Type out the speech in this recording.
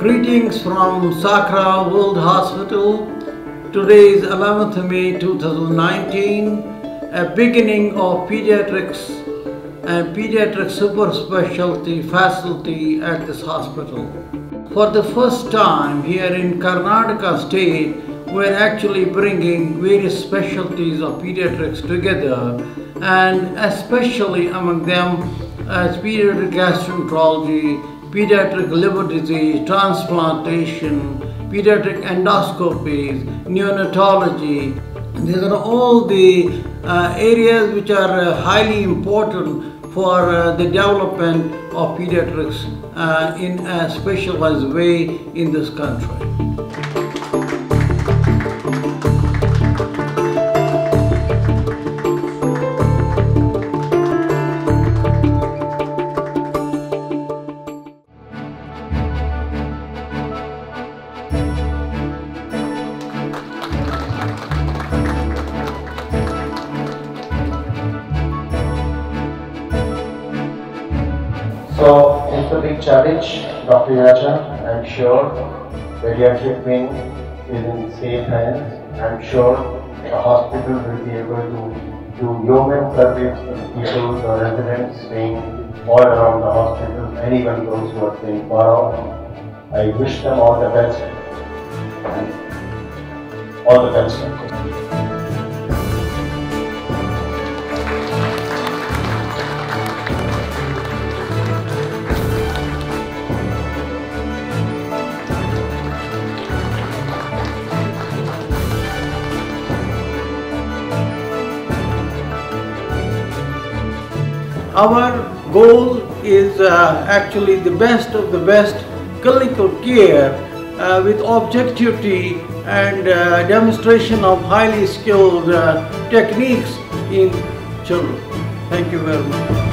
Greetings from Sakra World Hospital. Today is 11th May 2019, a beginning of pediatrics and pediatric super specialty facility at this hospital. For the first time here in Karnataka state, we're actually bringing various specialties of pediatrics together and especially among them as pediatric gastroenterology, pediatric liver disease, transplantation, pediatric endoscopies, neonatology. These are all the uh, areas which are uh, highly important for uh, the development of pediatrics uh, in a specialized way in this country. So it's a big challenge, Dr. Yacha. I'm sure pediatric wing is in safe hands. I'm sure the hospital will be able to do yeoman service the people, the residents staying all around the hospital, anyone those who are staying far off. I wish them all the best. and All the best. Our goal is uh, actually the best of the best clinical care uh, with objectivity and uh, demonstration of highly skilled uh, techniques in children. Thank you very much.